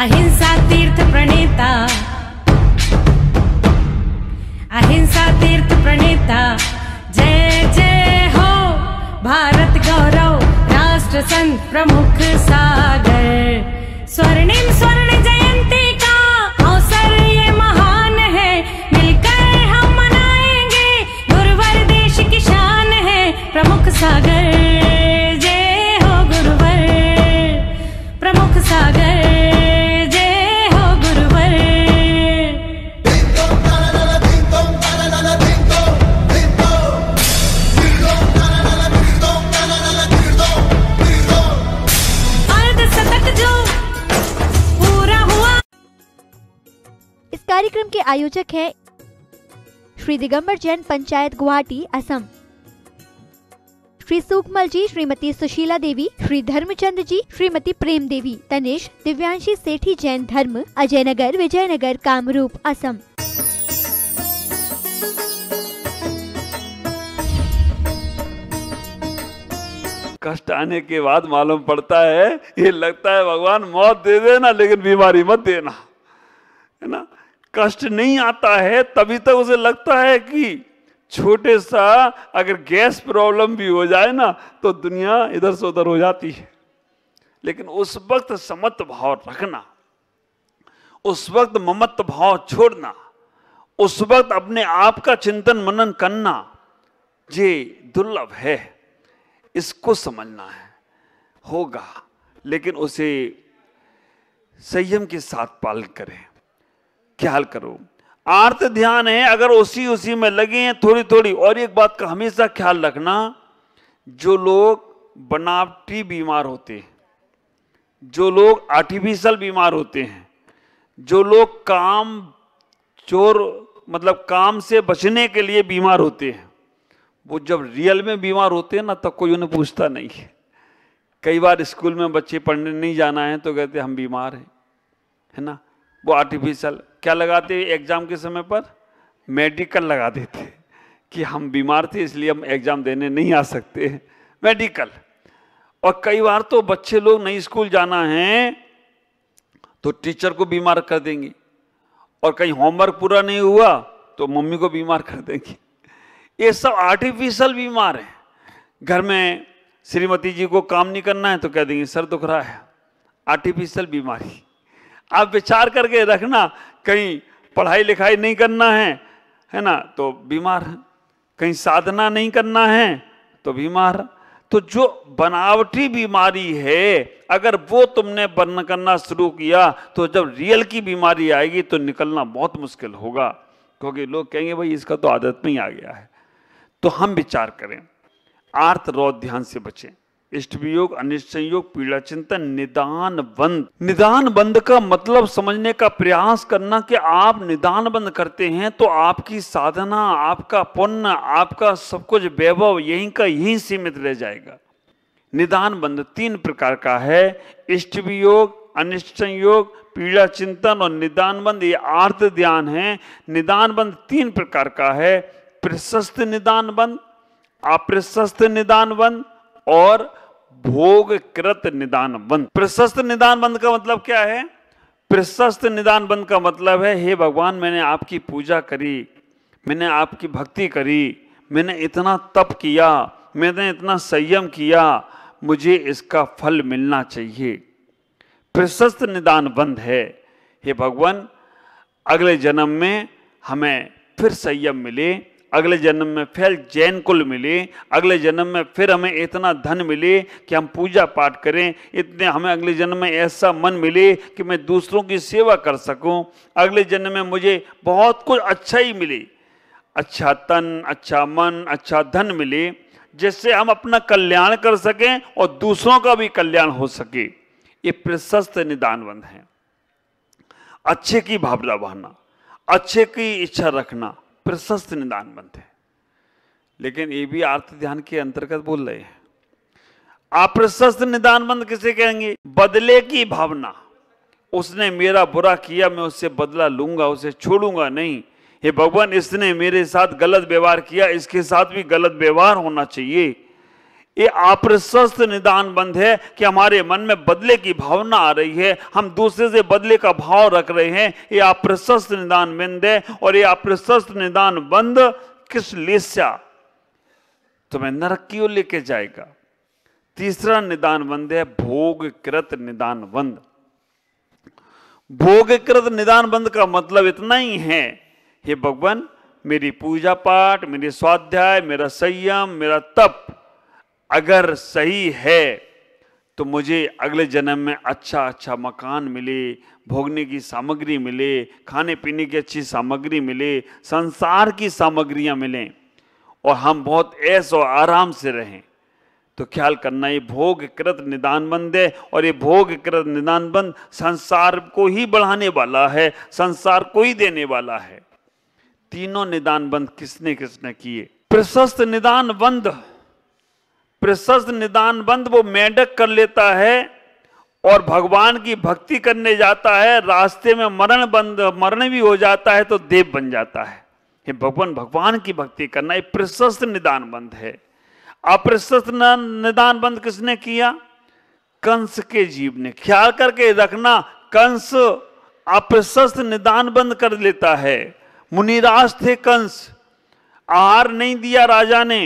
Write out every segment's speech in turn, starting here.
अहिंसा तीर्थ प्रणेता। अहिंसा तीर्थ प्रणेता। जय जय हो, भारत गौरव, राष्ट्र संत प्रमुख सागर। स्वर्णिम स्वर्ण आयोजक है श्री दिगंबर जैन, पंचायत गुवाहाटी, असम। श्री सुकमल जी, श्रीमती सुशीला देवी, श्री धर्मचंद जी, श्रीमती प्रेम देवी तनिष दिव्यांशी सेठी जैन धर्म अजय नगर विजयनगर, कामरूप, असम। कष्ट आने के बाद मालूम पड़ता है, ये लगता है भगवान मौत दे देना, लेकिन बीमारी मत देना, है ना? कष्ट नहीं आता है, तभी तक उसे लगता है कि छोटे सा अगर गैस प्रॉब्लम भी हो जाए ना तो दुनिया इधर से उधर हो जाती है। लेकिन उस वक्त समत्व भाव रखना, उस वक्त ममत्व भाव छोड़ना, उस वक्त अपने आप का चिंतन मनन करना, ये दुर्लभ है। इसको समझना है, होगा, लेकिन उसे संयम के साथ पालन करें। ख्याल करो। आर्त ध्यान है, अगर उसी उसी में लगे हैं थोड़ी थोड़ी और एक बात का हमेशा ख्याल रखना, जो लोग बनावटी बीमार होते हैं, जो लोग आर्टिफिशियल बीमार होते हैं, जो लोग काम चोर मतलब काम से बचने के लिए बीमार होते हैं, वो जब रियल में बीमार होते हैं ना, तब कोई उन्हें पूछता नहीं है। कई बार स्कूल में बच्चे पढ़ने नहीं जाना है तो कहते हम बीमार हैं। है ना? वो आर्टिफिशियल क्या लगाते एग्ज़ाम के समय पर? मेडिकल लगा देते। कि हम बीमार थे, इसलिए हम एग्ज़ाम देने नहीं आ सकते। मेडिकल और कई बार तो बच्चे लोग नहीं स्कूल जाना है तो टीचर को बीमार कर देंगे। और कहीं होमवर्क पूरा नहीं हुआ तो मम्मी को बीमार कर देंगे। ये सब आर्टिफिशियल बीमार है। घर में श्रीमती जी को काम नहीं करना है तो कह देंगे, सर दुख रहा है। आर्टिफिशियल बीमारी। आप विचार करके रखना कहीं पढ़ाई लिखाई नहीं करना है है ना? तो बीमार है कहीं साधना नहीं करना है तो बीमार। तो जो बनावटी बीमारी है, अगर वो तुमने बंद करना शुरू किया तो जब रियल की बीमारी आएगी तो निकलना बहुत मुश्किल होगा। क्योंकि लोग कहेंगे, भाई, इसका तो आदत में ही आ गया है। तो हम विचार करें आर्त रोध ध्यान से बचें। इष्ट वियोग अनिष्ट संयोग पीड़ा चिंतन निदान बंद निदान बंद का मतलब समझने का प्रयास करना कि आप निदान बंद करते हैं तो आपकी साधना, आपका पुण्य, आपका सब कुछ वैभव यहीं का यहीं सीमित रह जाएगा। निदान बंद तीन प्रकार का है। इष्ट वियोग अनिष्ट संयोग पीड़ा चिंतन और निदान बंद ये आर्त ध्यान है। निदान बंद तीन प्रकार का है। प्रशस्त निदान बंद अप्रशस्त निदान बंद और भोग कृत निदान बंद। प्रशस्त निदान बंद का मतलब क्या है? प्रशस्त निदान बंद का मतलब है, हे भगवान, मैंने आपकी पूजा करी, मैंने आपकी भक्ति करी, मैंने इतना तप किया, मैंने इतना संयम किया, मुझे इसका फल मिलना चाहिए। प्रशस्त निदान बंद है। हे भगवान, अगले जन्म में हमें फिर संयम मिले अगले जन्म में फिर जैन कुल मिले, अगले जन्म में फिर हमें इतना धन मिले कि हम पूजा पाठ करें, इतने हमें अगले जन्म में ऐसा मन मिले कि मैं दूसरों की सेवा कर सकूँ। अगले जन्म में मुझे बहुत कुछ अच्छा ही मिले। अच्छा तन अच्छा मन अच्छा धन मिले, जिससे हम अपना कल्याण कर सकें और दूसरों का भी कल्याण हो सके। ये प्रशस्त निदानबंद है। अच्छे की भावना बहाना, अच्छे की इच्छा रखना प्रशस्त निदानबंद बनते लेकिन ये भी आर्थ ध्यान के अंतर्गत बोल रहे हैं। अप्रशस्त निदानबंद किसे कहेंगे? बदले की भावना। उसने मेरा बुरा किया, मैं उससे बदला लूँगा, उसे छोड़ूँगा नहीं। हे भगवान, इसने मेरे साथ गलत व्यवहार किया, इसके साथ भी गलत व्यवहार होना चाहिए। ये अप्रशस्त निदान बंद है कि हमारे मन में बदले की भावना आ रही है। हम दूसरे से बदले का भाव रख रहे हैं। ये अप्रशस्त निदान बंद है और ये अप्रशस्त निदान बंद किस लेस्या? तुम्हें नरक की ओर लेके जाएगा। तीसरा निदान बंद है भोगकृत निदान बंद। भोगकृत निदान बंद का मतलब इतना ही है, हे भगवान, मेरी पूजा पाठ, मेरी स्वाध्याय, मेरा संयम, मेरा तप अगर सही है तो मुझे अगले जन्म में अच्छा अच्छा मकान मिले, भोगने की सामग्री मिले खाने पीने की अच्छी सामग्री मिले, संसार की सामग्रियाँ मिलें, और हम बहुत ऐस और आराम से रहें तो ख्याल करना, ये भोग कृत निदान बंद है, और ये भोग कृत निदान बंद संसार को ही बढ़ाने वाला है, संसार को ही देने वाला है। तीनों निदान बंद किसने किसने किए? प्रशस्त निदान बंद प्रशस्त निदान बंद वो मेढक कर लेता है और भगवान की भक्ति करने जाता है, रास्ते में मरण बंद, मरण भी हो जाता है तो देव बन जाता है। ये भगवान भगवान की भक्ति करना ये प्रशस्त निदान बंद है। अप्रशस्त निदान बंद किसने किया? कंस के जीव ने। ख्याल करके रखना, कंस अप्रशस्त निदान बंद कर लेता है। मुनिराज थे कंस। आहार नहीं दिया राजा ने।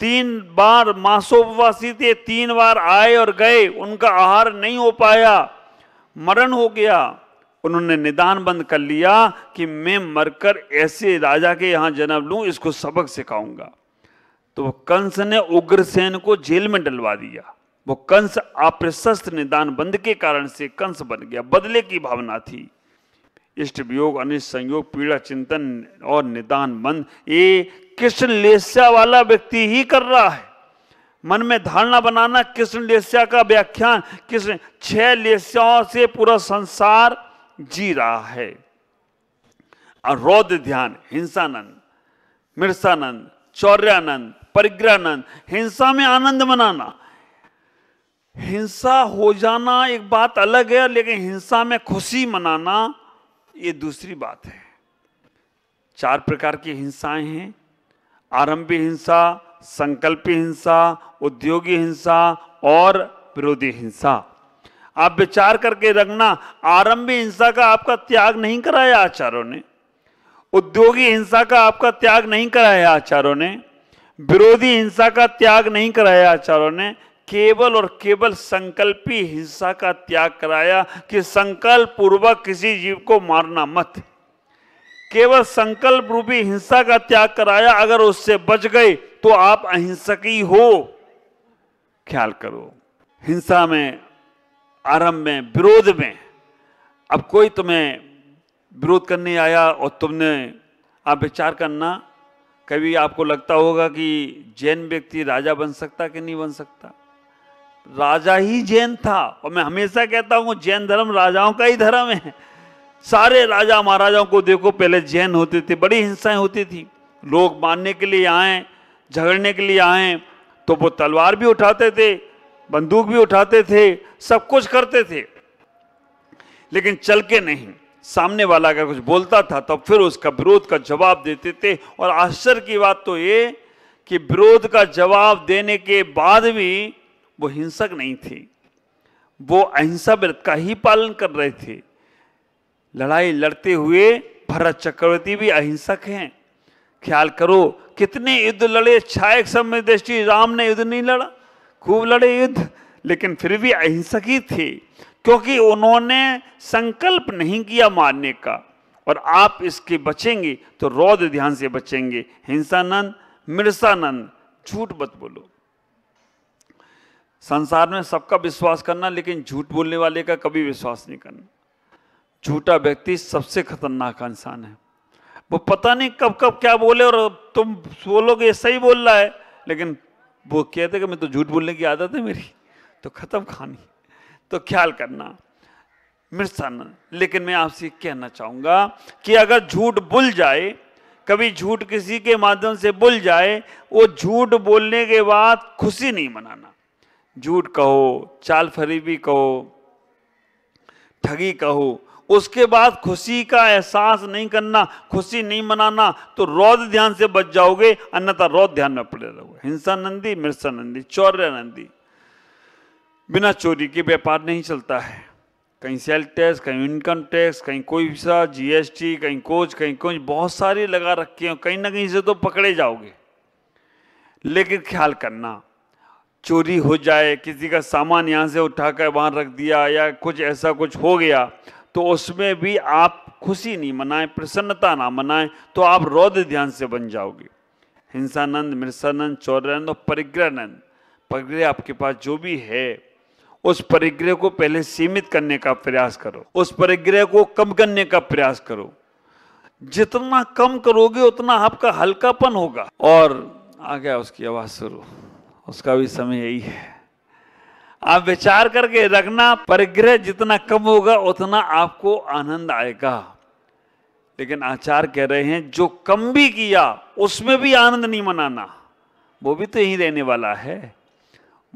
तीन बार मासोपवासी थे, तीन बार आए और गए, उनका आहार नहीं हो पाया, मरण हो गया। उन्होंने निदान बंद कर लिया कि मैं मरकर ऐसे राजा के यहाँ जन्म लूँ, इसको सबक सिखाऊँगा। तो कंस ने उग्रसेन को जेल में डलवा दिया। वो कंस अप्रशस्त निदान बंद के कारण से कंस बन गया, बदले की भावना थी। इष्ट वियोग, अनिष्ट संयोग, पीड़ा, चिंतन और निदान बंद ये कृष्ण लेस्या वाला व्यक्ति ही कर रहा है। मन में धारणा बनाना, कृष्ण लेस्या का व्याख्यान, कृष्ण छह लेस्याओं से पूरा संसार जी रहा है। और रौद्र ध्यान, हिंसानंद, मिर्सानंद, चौर्यानंद परिग्रहानंद हिंसा में आनंद मनाना। हिंसा हो जाना एक बात अलग है, लेकिन हिंसा में खुशी मनाना ये दूसरी बात है। चार प्रकार की हिंसाएँ हैं। आरंभी हिंसा, संकल्पी हिंसा, उद्योगी हिंसा और विरोधी हिंसा। आप विचार करके रखना, आरंभी हिंसा का आपका त्याग नहीं कराया आचार्यों ने। उद्योगी हिंसा का आपका त्याग नहीं कराया आचार्यों ने। विरोधी हिंसा का त्याग नहीं कराया आचार्यों ने। केवल और केवल संकल्पी हिंसा का त्याग कराया कि संकल्प पूर्वक किसी जीव को मारना मत। केवल संकल्प रूपी हिंसा का त्याग कराया, अगर उससे बच गए तो आप अहिंसक ही हो। ख्याल करो, हिंसा में, आरंभ में, विरोध में। अब कोई तुम्हें विरोध करने आया और तुमने, आप विचार करना, कभी आपको लगता होगा कि जैन व्यक्ति राजा बन सकता कि नहीं बन सकता? राजा ही जैन था। और मैं हमेशा कहता हूँ, जैन धर्म राजाओं का ही धर्म है। सारे राजा महाराजाओं को देखो, पहले जैन होते थे, बड़ी हिंसाएँ होती थी। लोग मारने के लिए आए, झगड़ने के लिए आए तो वो तलवार भी उठाते थे, बंदूक भी उठाते थे, सब कुछ करते थे। लेकिन चल के नहीं, सामने वाला अगर कुछ बोलता था तो फिर उसका विरोध का जवाब देते थे। और आश्चर्य की बात तो ये कि विरोध का जवाब देने के बाद भी वो हिंसक नहीं थे। वो अहिंसा व्रत का ही पालन कर रहे थे। लड़ाई लड़ते हुए भरत चक्रवर्ती भी अहिंसक हैं। ख्याल करो, कितने युद्ध लड़े छायक समय दृष्टि, राम ने युद्ध नहीं लड़ा। खूब लड़े युद्ध, लेकिन फिर भी अहिंसक ही थे, क्योंकि उन्होंने संकल्प नहीं किया मारने का। और आप इसके बचेंगे तो रौद्र ध्यान से बचेंगे। हिंसानंद, मिर्सानंद, झूठ मत बोलो। संसार में सबका विश्वास करना, लेकिन झूठ बोलने वाले का कभी विश्वास नहीं करना। झूठा व्यक्ति सबसे खतरनाक इंसान है। वो पता नहीं कब कब क्या बोले और तुम बोलोगे सही बोल रहा है, लेकिन वो कहते कि मैं तो झूठ बोलने की आदत है मेरी तो खत्म खानी तो ख्याल करना मिर्सान लेकिन मैं आपसे कहना चाहूँगा कि अगर झूठ भूल जाए, कभी झूठ किसी के माध्यम से भूल जाए, वो झूठ बोलने के बाद खुशी नहीं मनाना। झूठ कहो, चाल फरीबी कहो, ठगी कहो, उसके बाद खुशी का एहसास नहीं करना, खुशी नहीं मनाना तो रौद ध्यान से बच जाओगे, अन्यथा रौद ध्यान में पड़े रहोगे। हिंसा नंदी, मिर्सा नंदी, चौर्य नंदी। बिना चोरी के व्यापार नहीं चलता है। कहीं सेल टैक्स, कहीं इनकम टैक्स, कहीं कोई सा, जीएसटी, कहीं कोच, कहीं कुछ बहुत सारी लगा रखी हैं, कहीं ना कहीं से तो पकड़े जाओगे। लेकिन ख्याल करना चोरी हो जाए, किसी का सामान यहाँ से उठाकर वहाँ रख दिया या कुछ ऐसा कुछ हो गया तो उसमें भी आप खुशी नहीं मनाएँ, प्रसन्नता ना मनाएँ तो आप रौद्र ध्यान से बन जाओगे। हिंसानंद मृषानंद चौरानंद और परिग्रहनंद, परिग्रह आपके पास जो भी है, उस परिग्रह को पहले सीमित करने का प्रयास करो, उस परिग्रह को कम करने का प्रयास करो। जितना कम करोगे, उतना आपका हल्कापन होगा। और आ गया उसकी आवाज़ शुरू उसका भी समय यही है। आप विचार करके रखना, परिग्रह जितना कम होगा, उतना आपको आनंद आएगा। लेकिन आचार कह रहे हैं, जो कम भी किया, उसमें भी आनंद नहीं मनाना। वो भी तो यही रहने वाला है।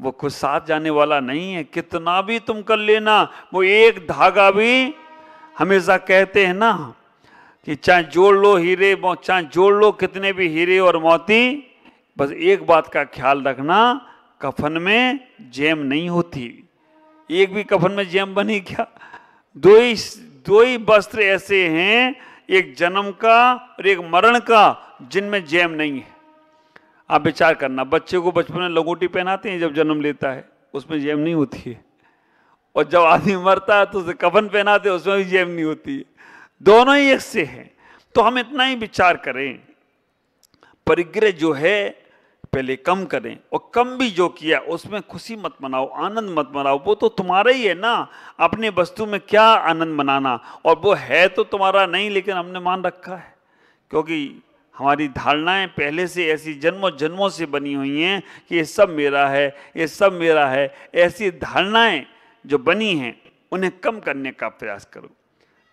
वो खुद साथ जाने वाला नहीं है। कितना भी तुम कर लेना, वो एक धागा भी हमेशा कहते हैं ना कि चाहे जोड़ लो हीरे, चाहे जोड़ लो कितने भी हीरे और मोती बस एक बात का ख्याल रखना, कफन में जैम नहीं होती। एक भी कफन में जैम बनी क्या? दो ही दो ही वस्त्र ऐसे हैं, एक जन्म का और एक मरण का, जिनमें जैम नहीं है। आप विचार करना, बच्चे को बचपन में लंगोटी पहनाते हैं जब जन्म लेता है, उसमें जैम नहीं होती है। और जब आदमी मरता है तो उसे कफन पहनाते हैं, उसमें भी जैम नहीं होती है। दोनों ही एक से हैं। तो हम इतना ही विचार करें। परिग्रह जो है पहले कम करें और कम भी जो किया, उसमें खुशी मत मनाओ, आनंद मत मनाओ। वो तो तुम्हारा ही है ना, अपने वस्तु में क्या आनंद मनाना? और वो है तो तुम्हारा नहीं, लेकिन हमने मान रखा है। क्योंकि हमारी धारणाएँ पहले से ऐसी जन्मों जन्मों से बनी हुई हैं कि ये सब मेरा है, ये सब मेरा है। ऐसी धारणाएँ जो बनी हैं, उन्हें कम करने का प्रयास करो।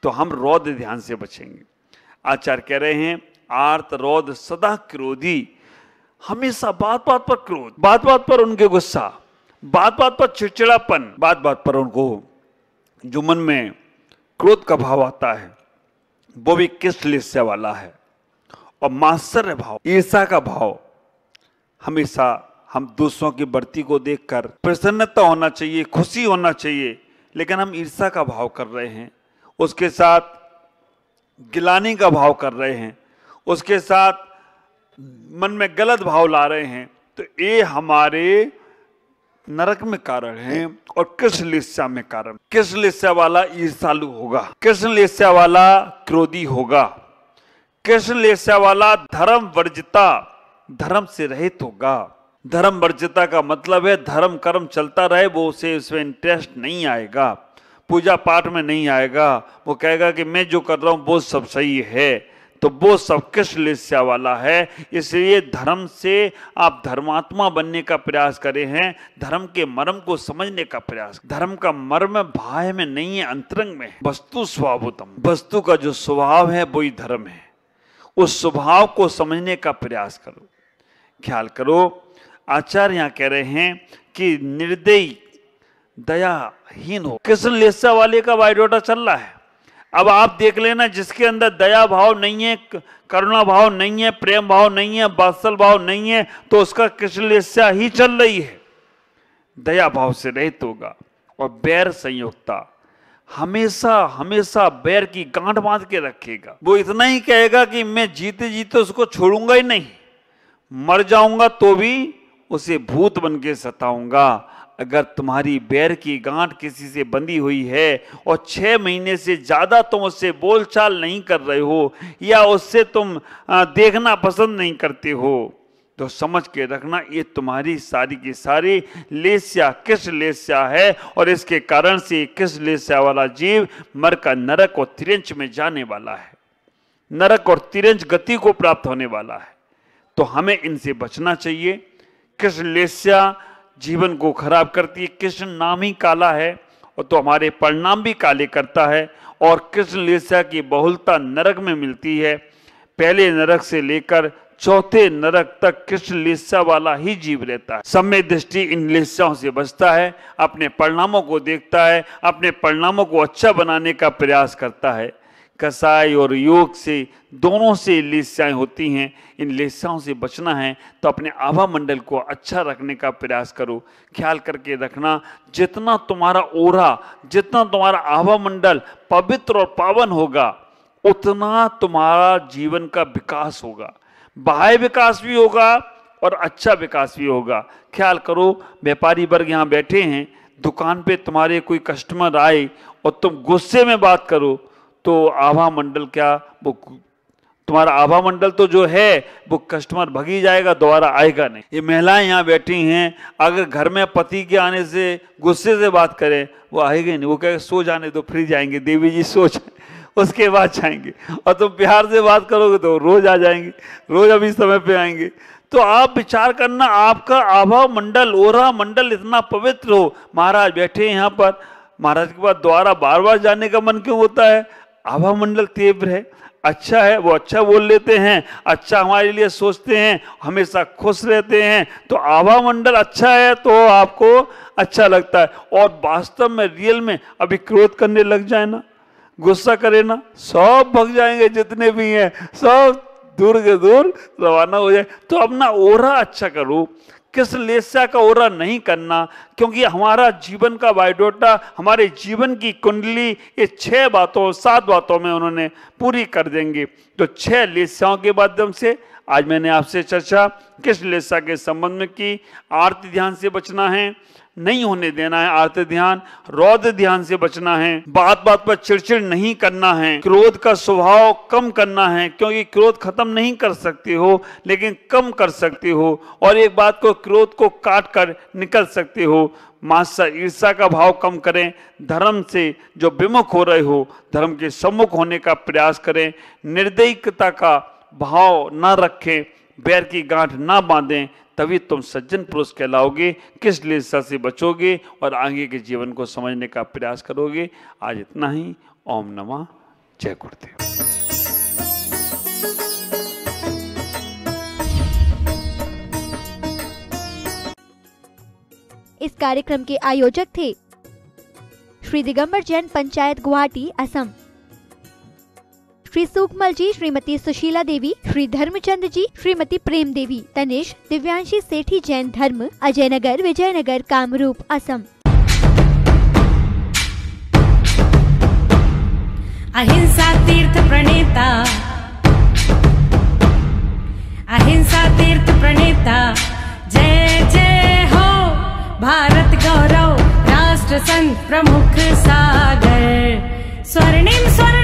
तो हम रौद ध्यान से बचेंगे। आचार्य कह रहे हैं, आर्त रौद सदा क्रोधी। हमेशा बात बात पर क्रोध। बात बात पर उनके गुस्सा। बात बात पर चिड़चिड़ापन। बात बात पर उनको जो मन में क्रोध का भाव आता है वो भी किस लिस्य वाला है? और मात्सर्य भाव ईर्षा का भाव हमेशा हम दूसरों की बढ़ती को देखकर प्रसन्नता होना चाहिए खुशी होना चाहिए लेकिन हम ईर्षा का भाव कर रहे हैं। उसके साथ गिलानी का भाव कर रहे हैं। उसके साथ मन में गलत भाव ला रहे हैं तो ये हमारे नरक में कारण है और कृष्ण लिस्या में कारण? कृष्ण लिस्या वाला ईर्षालु होगा? कृष्ण लिस्या वाला क्रोधी होगा? कृष्ण लेसा वाला धर्म वर्जिता, धर्म से रहित होगा? धर्म वर्जिता का मतलब है धर्म कर्म चलता रहे, वो उसे उसमें इंटरेस्ट नहीं आएगा। पूजा पाठ में नहीं आएगा। वो कहेगा कि मैं जो कर रहा हूँ, वो सब सही है। तो वो सब लेस्या वाला है। इसलिए धर्म से आप धर्मात्मा बनने का प्रयास करे हैं, धर्म के मर्म को समझने का प्रयास। धर्म का मर्म भाय में नहीं है, अंतरंग में वस्तु स्वभावतम वस्तु का जो स्वभाव है वही धर्म है। उस स्वभाव को समझने का प्रयास करो। ख्याल करो, आचार्य यहाँ कह रहे हैं कि निर्दयी, दयाहीन हो। कृष्ण लेसा वाले का बायोडोटा चल रहा है। अब आप देख लेना, जिसके अंदर दया भाव नहीं है करुणा भाव नहीं है, प्रेम भाव नहीं है, बात्सल भाव नहीं है तो उसका कृष्ण ही चल रही है। दया भाव से रहित होगा और बैर संयुक्ता हमेशा हमेशा बैर की गांठ बाँध के रखेगा। वो इतना ही कहेगा कि मैं जीते जीते उसको छोड़ूँगा ही नहीं, मर जाऊँगा तो भी उसे भूत बन के सताऊँगा। अगर तुम्हारी बैर की गांठ किसी से बंधी हुई है और छह महीने से ज़्यादा तुम उससे बोलचाल नहीं कर रहे हो या उससे तुम देखना पसंद नहीं करते हो तो समझ के रखना ये तुम्हारी सारी की सारी लेस्या किस लेस्या है और इसके कारण से किस लेस्या वाला जीव मर का नरक और तिरंज में जाने वाला है। नरक और तिरंज गति को प्राप्त होने वाला है। तो हमें इनसे बचना चाहिए। किस लेस्या जीवन को खराब करती है। कृष्ण नाम ही काला है और तो हमारे परिणाम भी काले करता है और कृष्ण लेस्या की बहुलता नरक में मिलती है। पहले नरक से लेकर चौथे नरक तक कृष्ण लीसा वाला ही जीव रहता है। समय दृष्टि इन लिस्साओं से बचता है, अपने परिणामों को देखता है, अपने परिणामों को अच्छा बनाने का प्रयास करता है। कसाई और योग से, दोनों से लेस्याएँ होती हैं। इन लेस्याओं से बचना है तो अपने आभा मंडल को अच्छा रखने का प्रयास करो। ख्याल करके रखना, जितना तुम्हारा ओरा, जितना तुम्हारा आभा मंडल पवित्र और पावन होगा, उतना तुम्हारा जीवन का विकास होगा। बाह्य विकास भी होगा और अच्छा विकास भी होगा। ख्याल करो, व्यापारी वर्ग यहाँ बैठे हैं, दुकान पे तुम्हारे कोई कस्टमर आए और तुम गुस्से में बात करो तो आभा मंडल क्या वो तुम्हारा आभा मंडल तो जो है, वो कस्टमर भगी जाएगा, दोबारा आएगा नहीं। ये महिलाएँ यहाँ बैठी हैं, अगर घर में पति के आने से, गुस्से से बात करें, वो आएगी नहीं। वो कहे सो जाने दो, फिर जाएँगे, देवी जी सो जाए उसके बाद जाएँगे। और तुम प्यार से बात करोगे तो रोज आ जाएँगे, रोज अभी समय पे आएँगे। तो आप विचार करना, आपका आभा मंडल ओरा मंडल इतना पवित्र हो। महाराज बैठे यहाँ पर। महाराज के बाद द्वारा बार बार जाने का मन क्यों होता है? आभा मंडल तीव्र है। अच्छा है, वो अच्छा बोल लेते हैं अच्छा हमारे लिए सोचते हैं, हमेशा खुश रहते हैं तो आभा मंडल अच्छा है तो आपको अच्छा लगता है। और वास्तव में, रियल में, अभी क्रोध करने लग जाए ना, गुस्सा करे ना, सब भग जाएँगे जितने भी हैं, सब दूर के दूर रवाना हो जाए। तो अपना ओरा अच्छा करो किस लेस्या का ओरा नहीं करना, क्योंकि हमारा जीवन का बायोडोटा हमारे जीवन की कुंडली, ये छह बातों, सात बातों में उन्होंने पूरी कर देंगे। तो छह लेस्याओं के माध्यम से आज मैंने आपसे चर्चा किस लेस्या के संबंध में की, आरती ध्यान से बचना है नहीं होने देना है आरती ध्यान, रौद्र ध्यान से बचना है। बात बात पर चिड़चिड़ नहीं करना है। क्रोध का स्वभाव कम करना है, क्योंकि क्रोध खत्म नहीं कर सकते हो, लेकिन कम कर सकते हो, और एक बात को क्रोध को काट कर निकल सकते हो। मासा ईर्षा का भाव कम करें, धर्म से जो विमुख हो रहे हो, धर्म के सम्मुख होने का प्रयास करें। निर्दयिकता का भाव न रखें, बैर की गांठ ना बांधें तभी तुम सज्जन पुरुष कहलाओगे, किस लिस्सा से बचोगे और आगे के जीवन को समझने का प्रयास करोगे। आज इतना ही। ओम नमः। जय गुरुदेव। इस कार्यक्रम के आयोजक थे श्री दिगंबर जैन पंचायत गुवाहाटी, असम। श्री सुकमल जी, श्रीमती सुशीला देवी, श्री धर्मचंद जी, श्रीमती प्रेम देवी, तनिष, दिव्यांशी सेठी जैन धर्म अजय नगर विजयनगर, कामरूप, असम। अहिंसा तीर्थ प्रणेता। अहिंसा तीर्थ प्रणेता। जय जय हो, भारत गौरव, राष्ट्र संत प्रमुख सागर। स्वर्णिम स्वर्ण